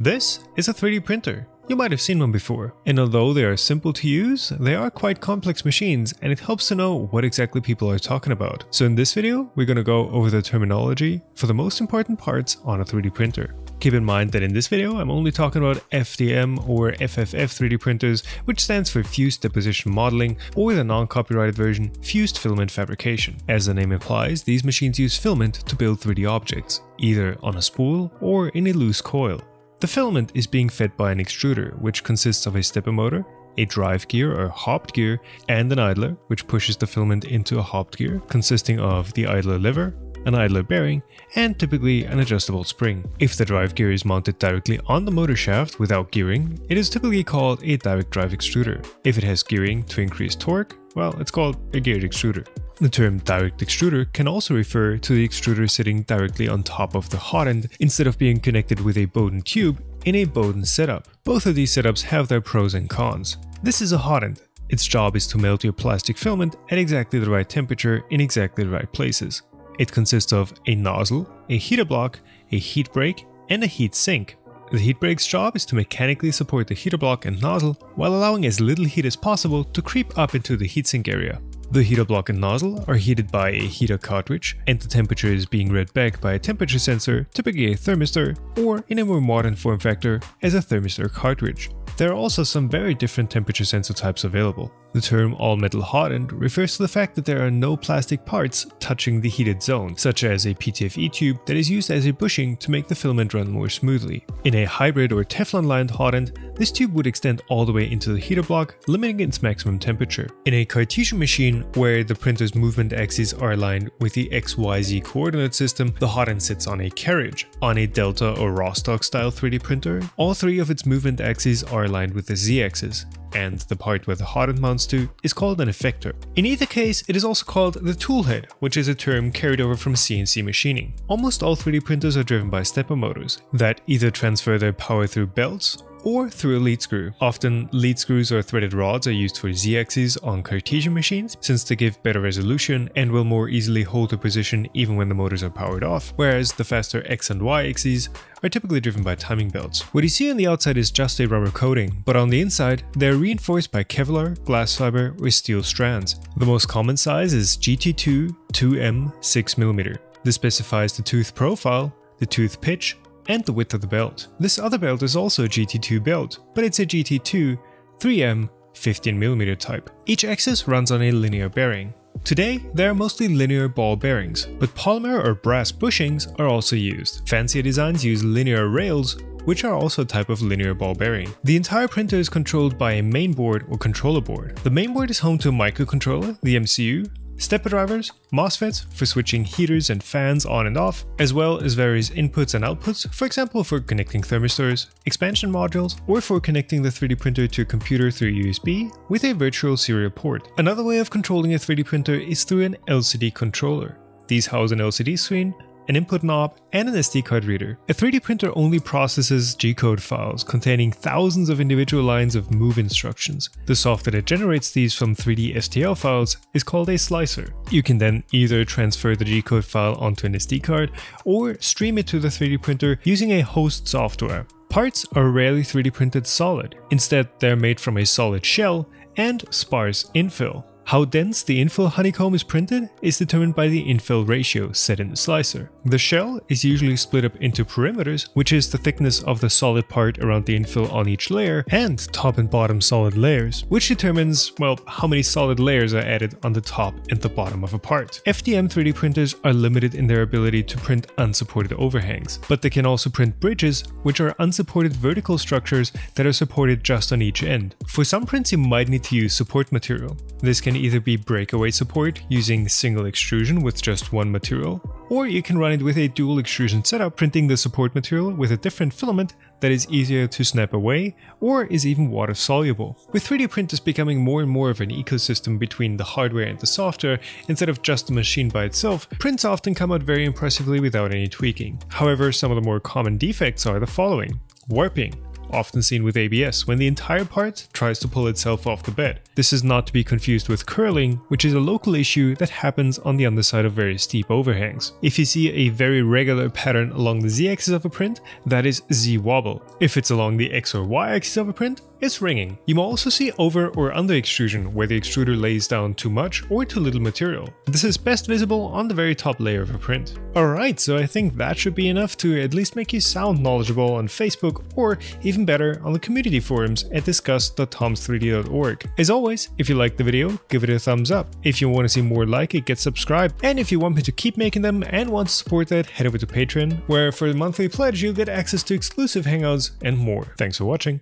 This is a 3D printer. You might have seen one before, and although they are simple to use, they are quite complex machines and it helps to know what exactly people are talking about. So in this video, we're gonna go over the terminology for the most important parts on a 3D printer. Keep in mind that in this video, I'm only talking about FDM or FFF 3D printers, which stands for Fused Deposition Modeling, or the non-copyrighted version, Fused Filament Fabrication. As the name implies, these machines use filament to build 3D objects, either on a spool or in a loose coil. The filament is being fed by an extruder, which consists of a stepper motor, a drive gear or hobbed gear, and an idler, which pushes the filament into a hobbed gear, consisting of the idler lever, an idler bearing, and typically an adjustable spring. If the drive gear is mounted directly on the motor shaft without gearing, it is typically called a direct drive extruder. If it has gearing to increase torque, well, it's called a geared extruder. The term direct extruder can also refer to the extruder sitting directly on top of the hot end instead of being connected with a Bowden tube in a Bowden setup. Both of these setups have their pros and cons. This is a hot end. Its job is to melt your plastic filament at exactly the right temperature in exactly the right places. It consists of a nozzle, a heater block, a heat break, and a heat sink. The heat break's job is to mechanically support the heater block and nozzle while allowing as little heat as possible to creep up into the heatsink area. The heater block and nozzle are heated by a heater cartridge, and the temperature is being read back by a temperature sensor, typically a thermistor, or in a more modern form factor, as a thermistor cartridge. There are also some very different temperature sensor types available. The term all-metal hot end refers to the fact that there are no plastic parts touching the heated zone, such as a PTFE tube that is used as a bushing to make the filament run more smoothly. In a hybrid or Teflon-lined hot end, this tube would extend all the way into the heater block, limiting its maximum temperature. In a Cartesian machine, where the printer's movement axes are aligned with the XYZ coordinate system, the hot end sits on a carriage. On a Delta or Rostock style 3D printer, all three of its movement axes are aligned with the Z-axis and the part where the hot end mounts to is called an effector. In either case, it is also called the toolhead, which is a term carried over from CNC machining. Almost all 3D printers are driven by stepper motors that either transfer their power through belts or through a lead screw. Often, lead screws or threaded rods are used for Z-axes on Cartesian machines since they give better resolution and will more easily hold their position even when the motors are powered off, whereas the faster X and Y axes are typically driven by timing belts. What you see on the outside is just a rubber coating, but on the inside, they are reinforced by Kevlar, glass fiber, or steel strands. The most common size is GT2 2M 6mm. This specifies the tooth profile, the tooth pitch, and the width of the belt. This other belt is also a GT2 belt, but it's a GT2 3M 15mm type. Each axis runs on a linear bearing. Today, there are mostly linear ball bearings, but polymer or brass bushings are also used. Fancier designs use linear rails, which are also a type of linear ball bearing. The entire printer is controlled by a mainboard or controller board. The mainboard is home to a microcontroller, the MCU, stepper drivers, MOSFETs for switching heaters and fans on and off, as well as various inputs and outputs, for example for connecting thermistors, expansion modules, or for connecting the 3D printer to a computer through USB with a virtual serial port. Another way of controlling a 3D printer is through an LCD controller. These house an LCD screen an input knob, and an SD card reader. A 3D printer only processes G-code files containing thousands of individual lines of move instructions. The software that generates these from 3D STL files is called a slicer. You can then either transfer the G-code file onto an SD card or stream it to the 3D printer using a host software. Parts are rarely 3D printed solid. Instead, they're made from a solid shell and sparse infill. How dense the infill honeycomb is printed is determined by the infill ratio set in the slicer. The shell is usually split up into perimeters, which is the thickness of the solid part around the infill on each layer, and top and bottom solid layers, which determines, well, how many solid layers are added on the top and the bottom of a part. FDM 3D printers are limited in their ability to print unsupported overhangs, but they can also print bridges, which are unsupported vertical structures that are supported just on each end. For some prints you might need to use support material. This can either be breakaway support using single extrusion with just one material, or you can run it with a dual extrusion setup, printing the support material with a different filament that is easier to snap away or is even water soluble. With 3D printers becoming more and more of an ecosystem between the hardware and the software instead of just the machine by itself, prints often come out very impressively without any tweaking. However, some of the more common defects are the following. Warping, often seen with ABS when the entire part tries to pull itself off the bed. This is not to be confused with curling, which is a local issue that happens on the underside of very steep overhangs. If you see a very regular pattern along the z-axis of a print, that is z-wobble. If it's along the x or y axis of a print, it's ringing. You may also see over or under extrusion, where the extruder lays down too much or too little material. This is best visible on the very top layer of a print. Alright, so I think that should be enough to at least make you sound knowledgeable on Facebook or even better on the community forums at discuss.toms3d.org. As always, if you liked the video, give it a thumbs up. If you want to see more like it, get subscribed. And if you want me to keep making them and want to support that, head over to Patreon, where for the monthly pledge you'll get access to exclusive hangouts and more. Thanks for watching.